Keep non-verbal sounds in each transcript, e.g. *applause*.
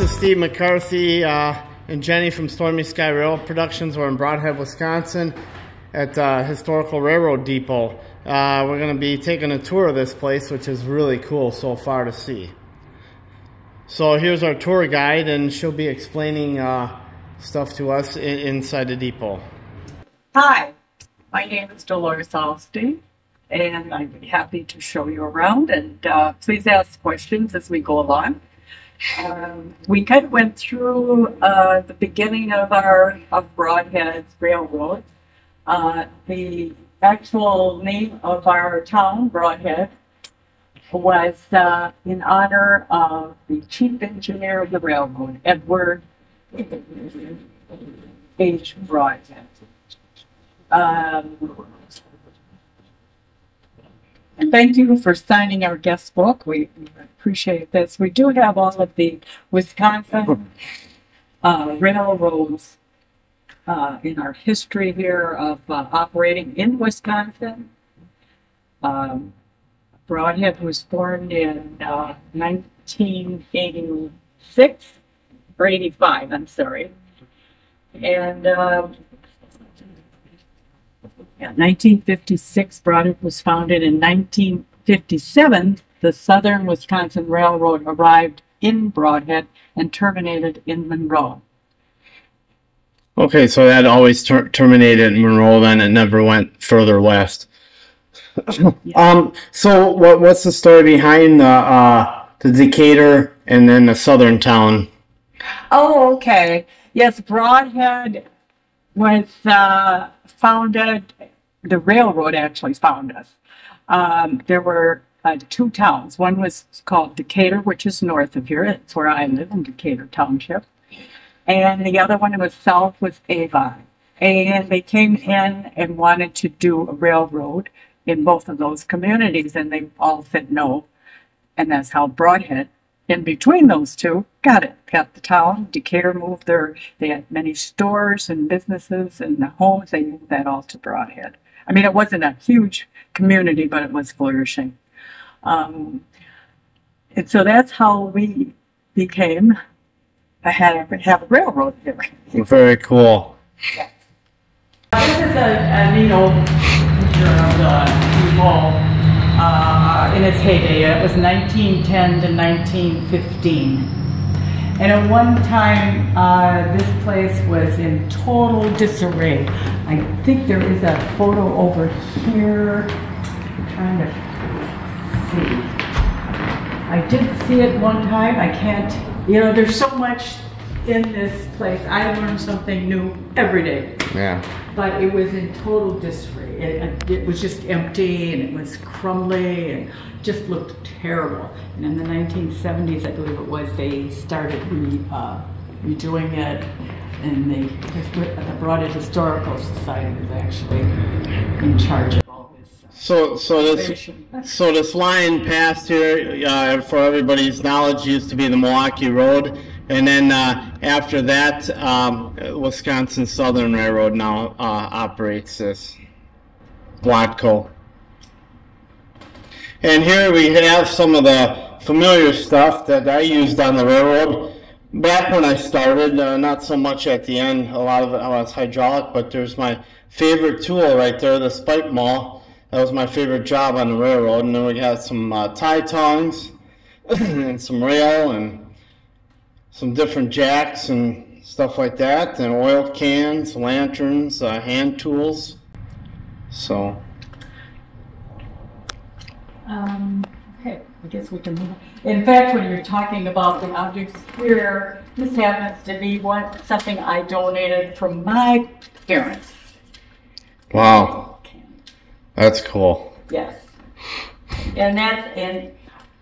this is Steve McCarthy uh, and Jenny from Stormy Sky Rail Productions. We're in Brodhead, Wisconsin at uh, Historical Railroad Depot. Uh, we're going to be taking a tour of this place, which is really cool so far to see. So here's our tour guide, and she'll be explaining uh, stuff to us in, inside the depot. Hi, my name is Dolores Alstein, and I'd be happy to show you around. And uh, please ask questions as we go along. We kind of went through uh, the beginning of our of Brodhead Railroad. Uh, the actual name of our town, Brodhead, was uh, in honor of the chief engineer of the railroad, Edward H. Brodhead. Um, thank you for signing our guest book. We appreciate this. We do have all of the Wisconsin uh, railroads uh, in our history here of uh, operating in Wisconsin. Um, Brodhead was formed in 1986 or 85, I'm sorry. And um, yeah, 1956, Brodhead was founded. In 1957, the Southern Wisconsin Railroad arrived in Brodhead and terminated in Monroe. Okay, so that always ter terminated in Monroe, then it never went further west. um, so what what's the story behind the uh, the Decatur and then the southern town? Oh, okay. Yes, Brodhead was uh, founded the railroad actually found us. Um, there were uh, two towns. One was called Decatur, which is north of here. It's where I live in Decatur Township. And the other one was south was Avon. And they came in and wanted to do a railroad in both of those communities, and they all said no. And that's how Brodhead, in between those two, got it. Got the town. Decatur moved their, they had many stores and businesses and the homes. They moved that all to Brodhead. I mean, it wasn't a huge community, but it was flourishing. Um, and so that's how we became a have, have a railroad here. Very cool. Yeah. This is a, a neat old picture of the depot uh, in its heyday. It was 1910 to 1915. And at one time, uh, this place was in total disarray. I think there is a photo over here. I'm trying to see. I did see it one time. I can't, you know, there's so much in this place. I learn something new every day. Yeah. But it was in total disarray. It, it was just empty and it was crumbly and just looked terrible. And in the 1970s, I believe it was, they started re, uh, redoing it, and they, the Brodhead Historical Society was actually in charge of all this. Uh, so, so this, so this line past here, uh, for everybody's knowledge, used to be the Milwaukee Road, and then uh, after that, um, Wisconsin Southern Railroad now uh, operates this. Blotco. And here we have some of the familiar stuff that I used on the railroad. Back when I started, uh, not so much at the end, a lot of it was hydraulic, but there's my favorite tool right there, the spike maul. That was my favorite job on the railroad. And then we got some uh, tie tongs *clears throat* and some rail and some different jacks and stuff like that, and oil cans, lanterns, uh, hand tools. So. Um, okay, I guess we can move on. In fact, when you're talking about the objects here, this happens to be one, something I donated from my parents. Wow. That's cool. Yes. And that's, and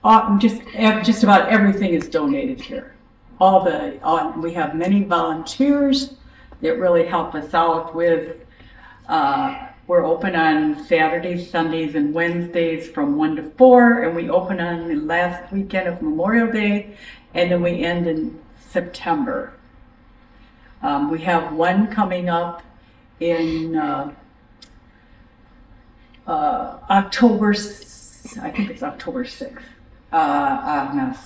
uh, just, just about everything is donated here. All the, uh, we have many volunteers that really help us out with uh, we're open on Saturdays, Sundays, and Wednesdays from 1 to 4, and we open on the last weekend of Memorial Day, and then we end in September. Um, we have one coming up in uh, uh, October, I think it's October 6th, uh, on a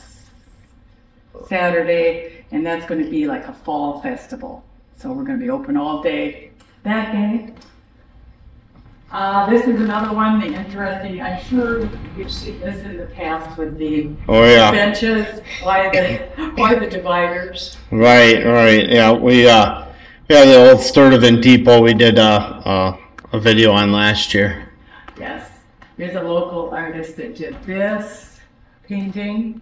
Saturday, and that's going to be like a fall festival. So we're going to be open all day that day. Uh, this is another one, the interesting, I'm sure you've seen this in the past with the Oh yeah. benches, why the, why the dividers. Right, right. Yeah, we uh we have the old Sturtevant Depot we did uh, uh a video on last year. Yes, there's a local artist that did this painting.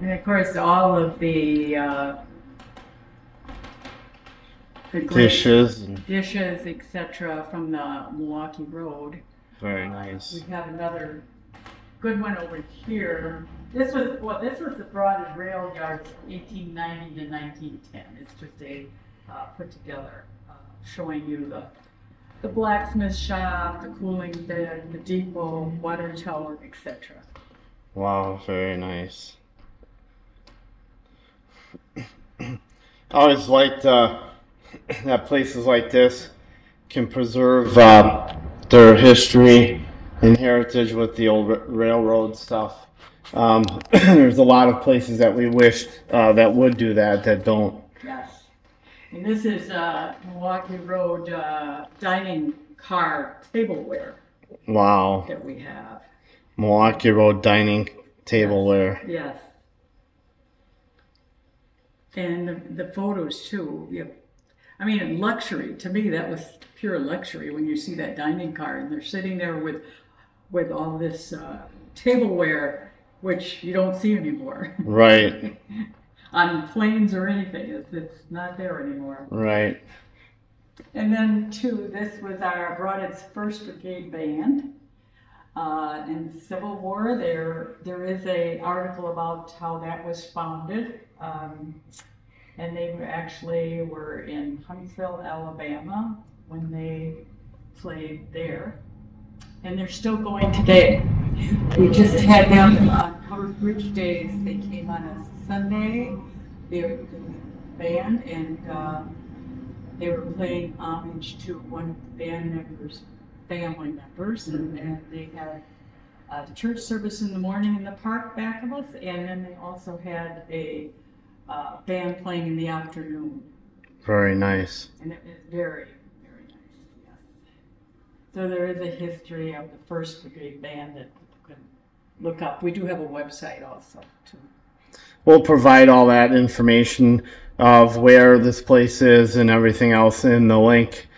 And of course, all of the, uh, the Dishes dishes, etc., from the Milwaukee Road. very nice. We have another good one over here. This was, well, this was the Broad Rail Yard from eighteen ninety to nineteen ten. It's just a, uh, put together, uh, showing you the, the blacksmith shop, the cooling bed, the depot, water tower, etc. Wow, very nice. *coughs* I always liked uh, that places like this can preserve uh, their history and heritage with the old railroad stuff. Um, *clears throat* there's a lot of places that we wished uh, that would do that that don't. Yes. And this is, uh, Milwaukee Road, uh, dining car tableware Wow, that we have. Milwaukee Road dining tableware. Yes. And the, the photos too. Yeah. I mean, luxury to me that was pure luxury when you see that dining car and they're sitting there with with all this uh, tableware, which you don't see anymore Right, *laughs* on planes or anything. It's, it's not there anymore. right. And then too, this was our Brodhead's first brigade band. Uh, in the Civil War, there there is a article about how that was founded, um, and they actually were in Huntsville, Alabama, when they played there, and they're still going today. We just had them on Covered Bridge Days. They came on a Sunday. They're the band and. Uh, they were playing homage to one of the band members' family members, and, and they had a church service in the morning in the park back of us, and then they also had a uh, band playing in the afternoon, Very nice. and it was very, very nice. Yes. So there is a history of the First Brigade Band that people can look up. We do have a website also too. We'll provide all that information of where this place is and everything else in the link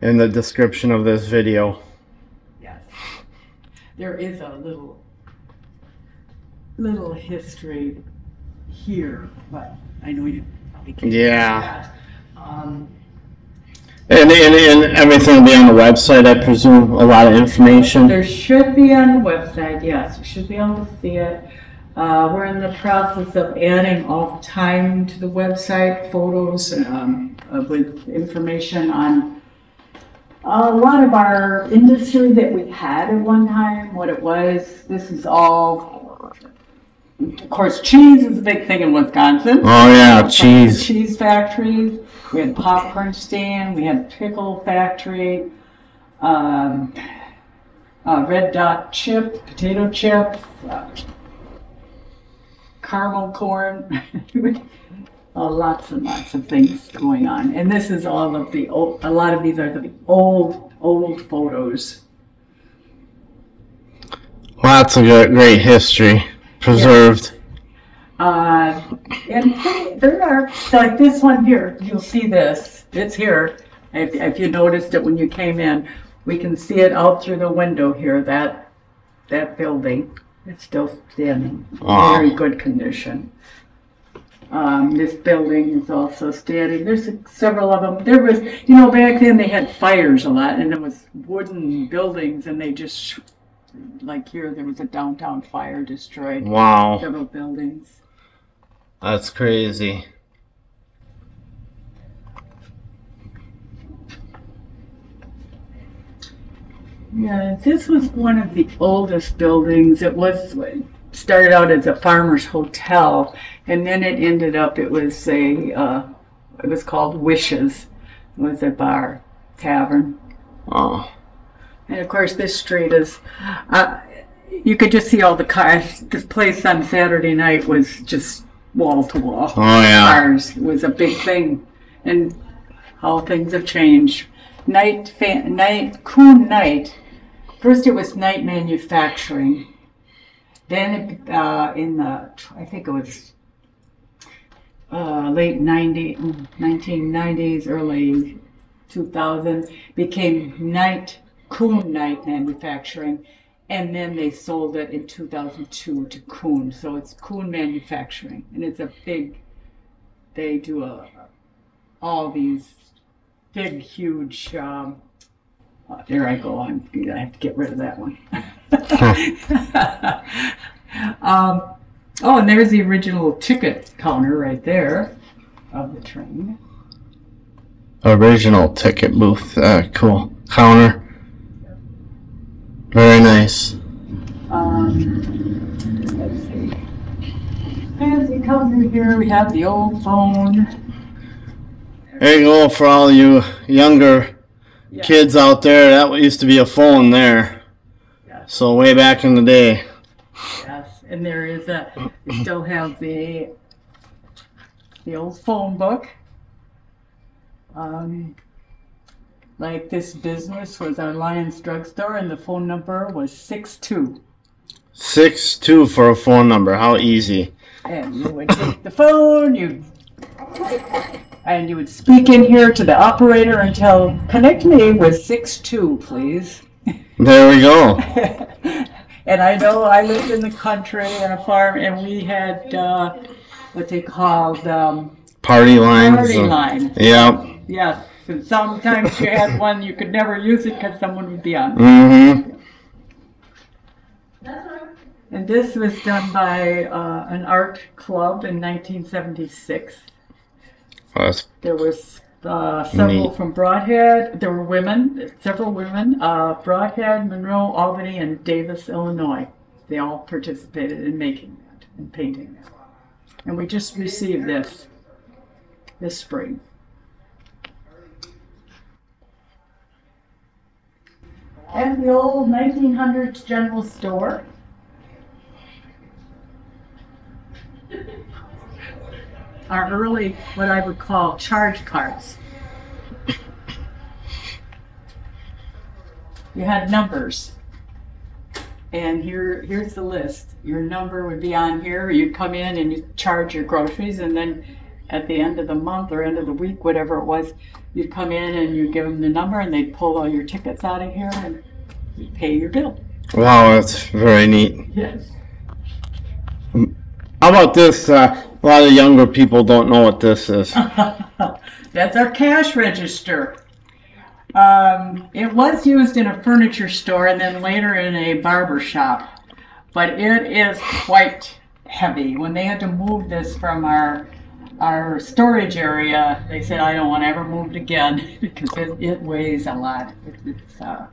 in the description of this video. Yes. There is a little, little history here, but I know you. Yeah. Um, And, and, and everything will be on the website, I presume, a lot of information. there should be on the website, yes, you should be able to see it. Uh, we're in the process of adding all the time to the website, photos, um, uh, with information on a lot of our industry that we had at one time, what it was. This is all, of course, cheese is a big thing in Wisconsin. Oh yeah, cheese. Cheese factories. We had popcorn stand. We had pickle factory. Um, uh, red dot chip, potato chips, uh, caramel corn. *laughs* uh, lots and lots of things going on. And this is all of the old. A lot of these are the old, old photos. Lots of great history preserved. Uh, and there are, like this one here, you'll see this, it's here. If, if you noticed it when you came in, we can see it out through the window here, that, that building. It's still standing, Wow. very good condition. Um, this building is also standing, there's several of them. There was, you know, back then they had fires a lot and there was wooden buildings and they just, sh- like here, there was a downtown fire destroyed Wow, several buildings. that's crazy. Yeah, this was one of the oldest buildings. It was started out as a farmer's hotel, and then it ended up. It was a. Uh, it was called Wishes. It was a bar, tavern, Oh, and of course this street is. Uh, you could just see all the cars. This place on Saturday night was just wall to wall. Oh yeah. Cars was a big thing, and how things have changed. Knight, fa- Knight, Kuhn Knight. First, it was Knight manufacturing. Then, it, uh, in the, I think it was uh, late 90, 1990s, early 2000, became Knight, Kuhn Knight Manufacturing. And then they sold it in 2002 to Kuhn. So it's Kuhn Manufacturing. And it's a big, they do a, all these big, huge, um, uh, there I go. I'm gonna have to get rid of that one. *laughs* um, oh, and there's the original ticket counter right there of the train. Original ticket booth. Uh, cool. Counter. Nice. Um, let's see. Fancy counter here. We have the old phone. There you go for all you younger Yeah. kids out there. That used to be a phone there. Yeah. So way back in the day. Yes, and there is a, we still have the, the old phone book. Um, like this business was our Lions Drugstore and the phone number was six two. Six two for a phone number. How easy. And you would take the phone, you, and you would speak in here to the operator and tell, connect me with six two, please. There we go. *laughs* and I know I lived in the country on a farm, and we had uh, what they called um, Party lines. party line. Yep. Yes, and sometimes you had *laughs* one you could never use it because someone would be on. Mm-hmm. And this was done by uh, an art club in 1976. That's There was uh, several Neat. from Brodhead. There were women, several women, uh, Brodhead, Monroe, Albany, and Davis, Illinois. They all participated in making that and painting that. And we just received this this spring. And the old 1900s general store. Our early, what I would call charge cards. You had numbers. And here, here's the list. Your number would be on here. You'd come in and you charge your groceries, and then at the end of the month or end of the week, whatever it was, you'd come in and you'd give them the number, and they'd pull all your tickets out of here and you'd pay your bill. wow. That's very neat. Yes. How about this? Uh, a lot of younger people don't know what this is. *laughs* That's our cash register. Um, it was used in a furniture store and then later in a barber shop, but it is quite heavy. When they had to move this from our our storage area, they said, "I don't want to ever move it again *laughs* because it, it weighs a lot." It, it's uh,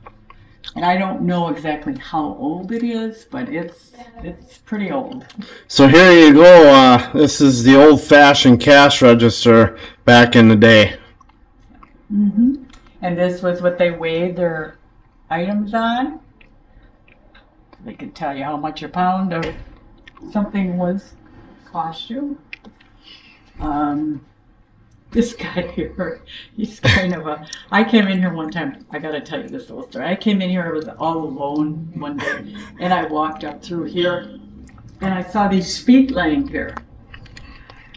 and I don't know exactly how old it is, but it's it's pretty old. So here you go. Uh, this is the old-fashioned cash register back in the day. hmm And this was what they weighed their items on. They could tell you how much a pound of something was cost you. Um, this *laughs* guy here, he's kind of a. I came in here one time. I got to tell you this little story. I came in here. I was all alone one day, and I walked up through here, and I saw these feet laying here.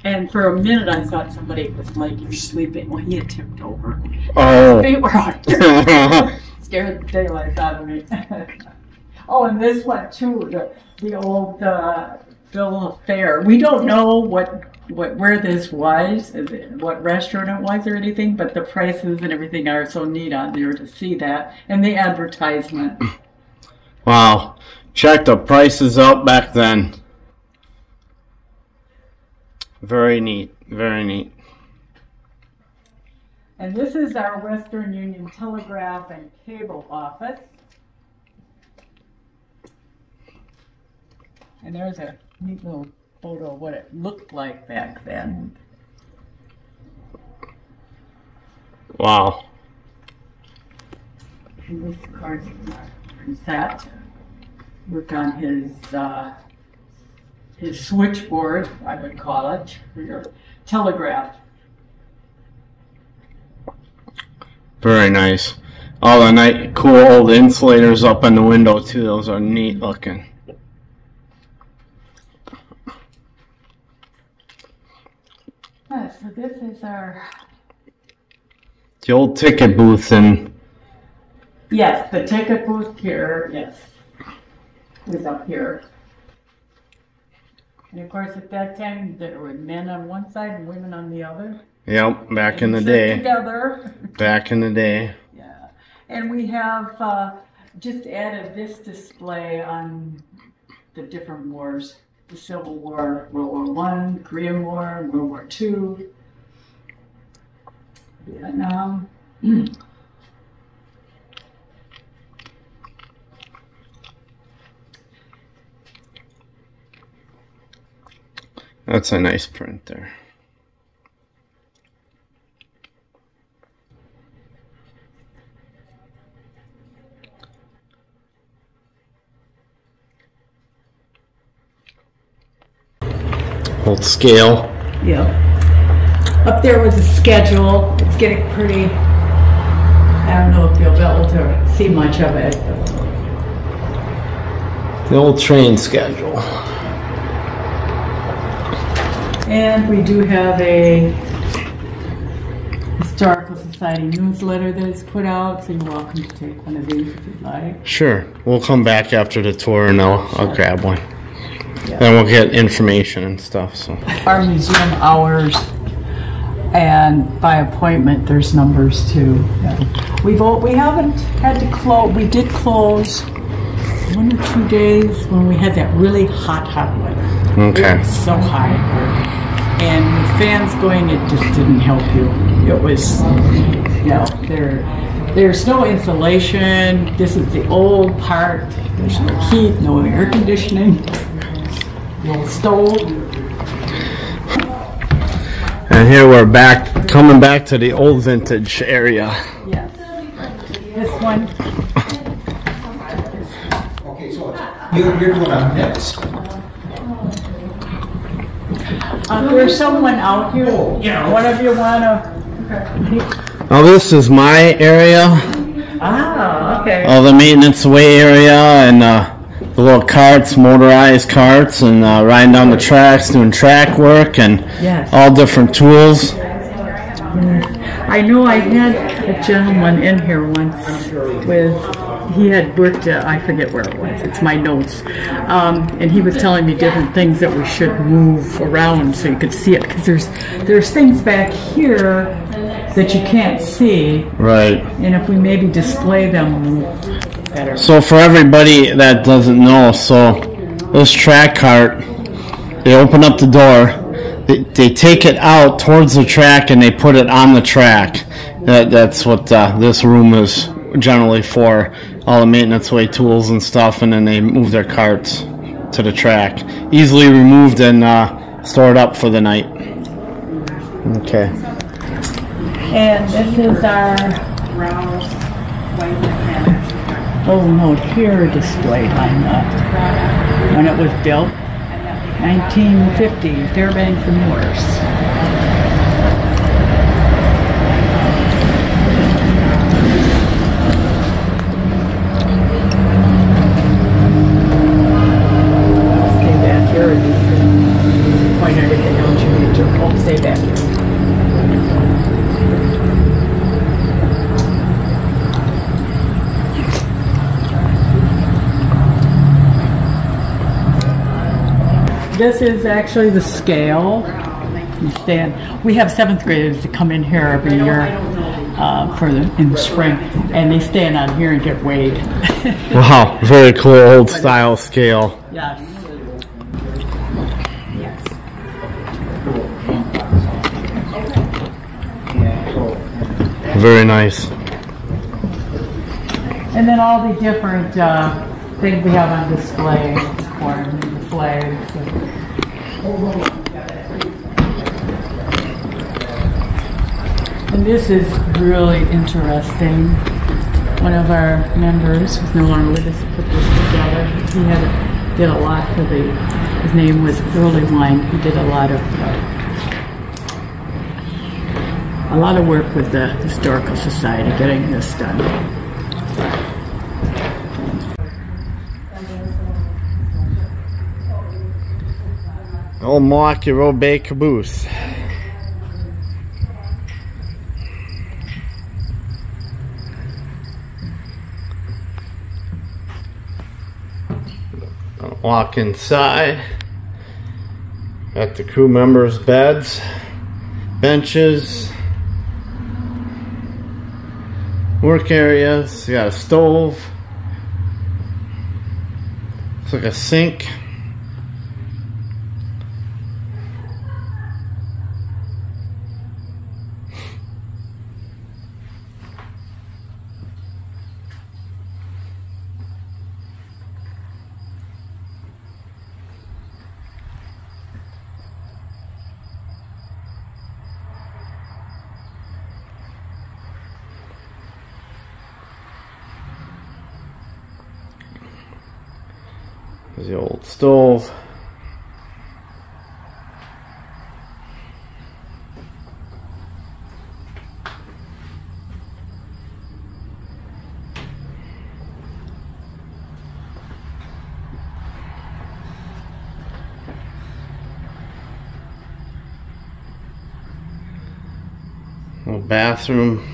And for a minute, I thought somebody was like, "You're sleeping." Well, he had tipped over. Oh. Feet were on. *laughs* Scared the daylights out of me. *laughs* oh, and this one too, the, the old uh, bill of fare. We don't know what what where this was, what restaurant it was or anything, but the prices and everything are so neat on there to see that, and the advertisement. *clears throat* wow. Check the prices out back then. Very neat. Very neat. And this is our Western Union Telegraph and Cable Office. And there's a neat little photo of what it looked like back then. Wow. And this, of course, is that. work on his, uh, his switchboard, I would call it, your telegraph. Very nice. All the night cool old insulators up in the window too. Those are neat looking. Yeah, so this is our. The old ticket booth and Yes, the ticket booth here, yes, is up here. And of course, at that time, there were men on one side and women on the other. yep, back in the day. Together. *laughs* Back in the day. Yeah, and we have uh, just added this display on the different wars, the Civil War, World War One, Korean War, World War Two, Vietnam. That's a nice print there. Old scale. Yep. Up there was a schedule. It's getting pretty. I don't know if you'll be able to see much of it. The old train schedule. And we do have a Historical Society newsletter that is put out, so you're welcome to take one of these if you'd like. Sure. We'll come back after the tour and I'll, I'll grab one. Yeah. Then we'll get information and stuff. So Our museum hours and by appointment, there's numbers too. Yeah. We've, al- we haven't had to close, we did close one or two days when we had that really hot, hot weather. It okay. was so hot. And with fans going, it just didn't help you. It was, you know, there, there's no insulation. This is the old part. There's no heat, no air conditioning, And here we're back, coming back to the old vintage area. Yes. This one, Okay, so you're, you're doing a mix. uh, there's someone out here. Oh, yeah. One of you wanna? Okay. Now this is my area, Ah, okay. all the maintenance way area, and uh, the little carts, motorized carts, and uh, riding down the tracks, doing track work, and Yes. all different tools. I know I had a gentleman in here once with, he had worked at, I forget where it was, it's my notes. Um, and he was telling me different things that we should move around so you could see it. Because there's, there's things back here that you can't see. Right. And if we maybe display them better. So for everybody that doesn't know, so this track cart, they open up the door, they, they take it out towards the track, and they put it on the track. That, that's what uh, this room is generally for. All the maintenance way tools and stuff, and then they move their carts to the track. Easily removed and uh, stored up for the night. Okay. And this is our Oh no, here displayed on the, when it was built, 1950, Fairbanks and Morse. Stay back here and you can point everything out you need to, oh, stay back here. This is actually the scale. You stand. We have seventh graders that come in here every year uh, for the in the spring, and they stand on here and get weighed. *laughs* Wow, very cool old style scale. yes. Yes. Very nice. And then all the different uh, things we have on display, or the flags. And this is really interesting. One of our members, who's no longer with us, put this together. He had, did a lot for the, his name was Early Wine. He did a lot of, uh, a lot of work with the Historical Society getting this done. Old Milwaukee Road Bay caboose. Walk inside. Got the crew members' beds, benches, work areas. You got a stove. It's like a sink. There's the old stove. Bathroom.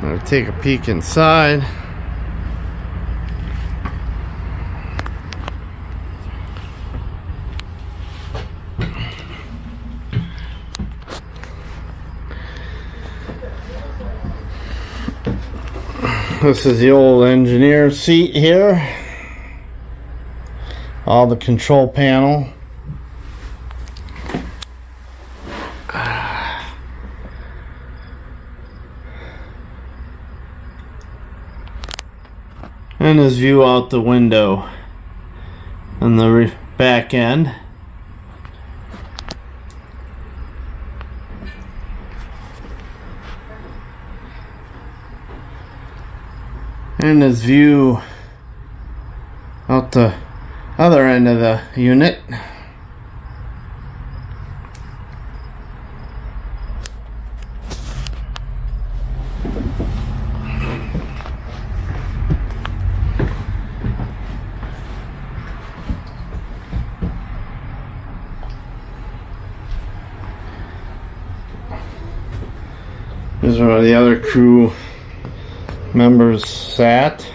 I'll take a peek inside. This is the old engineer seat here. All the control panel. And his view out the window on the back end. And his view out the other end of the unit. This is where the other crew members sat.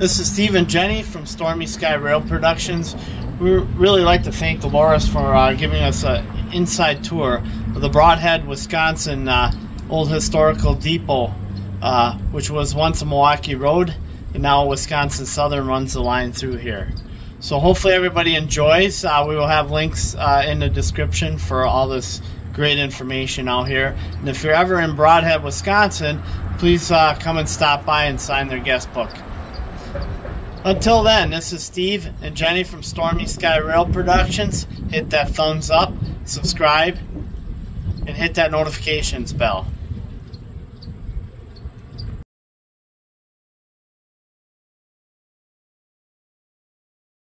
This is Steve and Jenny from Stormy Sky Rail Productions. We really like to thank Dolores for uh, giving us an inside tour of the Brodhead, Wisconsin uh, Old Historical Depot, uh, which was once a Milwaukee Road, and now Wisconsin Southern runs the line through here. So hopefully everybody enjoys. Uh, we will have links uh, in the description for all this great information out here. And if you're ever in Brodhead, Wisconsin, please uh, come and stop by and sign their guest book. Until then, this is Steve and Jenny from Stormy Sky Rail Productions. Hit that thumbs up, subscribe, and hit that notifications bell.